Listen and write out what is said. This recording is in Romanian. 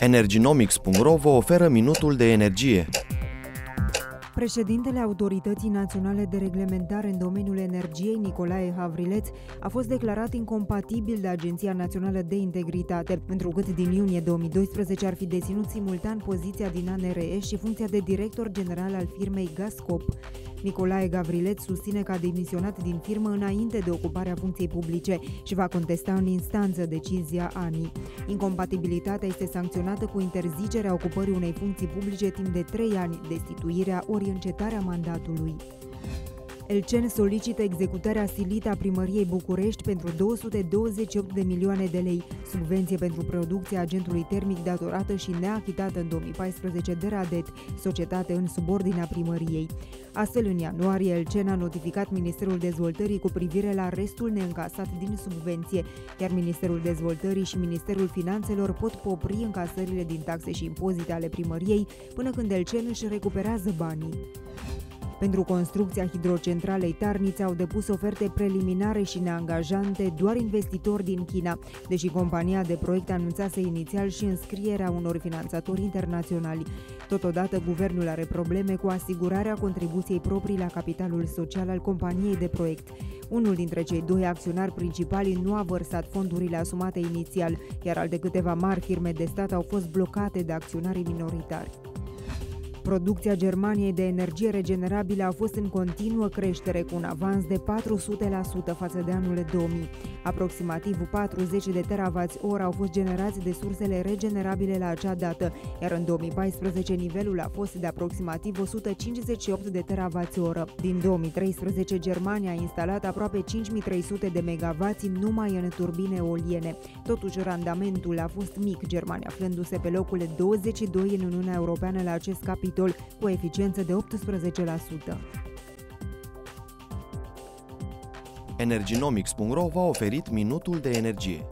Energinomics.ro vă oferă minutul de energie. Președintele Autorității Naționale de Reglementare în domeniul energiei, Nicolae Havrileț, a fost declarat incompatibil de Agenția Națională de Integritate, întrucât din iunie 2012 ar fi deținut simultan poziția din ANRE și funcția de director general al firmei Gascop. Nicolae Gavrilet susține că a demisionat din firmă înainte de ocuparea funcției publice și va contesta în instanță decizia ANI. Incompatibilitatea este sancționată cu interzicerea ocupării unei funcții publice timp de trei ani, destituirea ori încetarea mandatului. Elcen solicită executarea silită a primăriei București pentru 228 de milioane de lei, subvenție pentru producția agentului termic datorată și neachitată în 2014 de Radet, societate în subordinea primăriei. Astfel, în ianuarie, Elcen a notificat Ministerul Dezvoltării cu privire la restul neîncasat din subvenție, iar Ministerul Dezvoltării și Ministerul Finanțelor pot popri încasările din taxe și impozite ale primăriei până când Elcen își recuperează banii. Pentru construcția hidrocentralei Tarnița au depus oferte preliminare și neangajante doar investitori din China, deși compania de proiect anunțase inițial și înscrierea unor finanțatori internaționali. Totodată, guvernul are probleme cu asigurarea contribuției proprii la capitalul social al companiei de proiect. Unul dintre cei doi acționari principali nu a vărsat fondurile asumate inițial, iar alte câteva mari firme de stat au fost blocate de acționarii minoritari. Producția Germaniei de energie regenerabilă a fost în continuă creștere, cu un avans de 400% față de anul 2000. Aproximativ 40 de teravați ori au fost generați de sursele regenerabile la acea dată, iar în 2014 nivelul a fost de aproximativ 158 de teravați oră. Din 2013, Germania a instalat aproape 5300 de megavați numai în turbine eoliene. Totuși, randamentul a fost mic, Germania aflându-se pe locul 22 în Uniunea Europeană la acest capitol capitol cu eficiență de 18%. Energinomics.ro v-a oferit minutul de energie.